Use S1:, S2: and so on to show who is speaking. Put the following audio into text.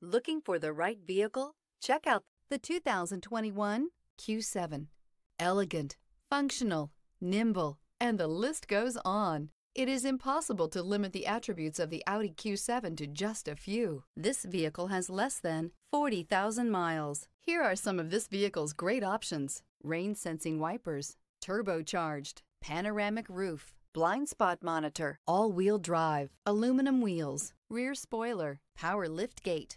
S1: Looking for the right vehicle? Check out the 2021 Q7. Elegant, functional, nimble, and the list goes on. It is impossible to limit the attributes of the Audi Q7 to just a few. This vehicle has less than 40,000 miles. Here are some of this vehicle's great options. Rain sensing wipers, turbocharged, panoramic roof, blind spot monitor, all-wheel drive, aluminum wheels, rear spoiler, power lift gate,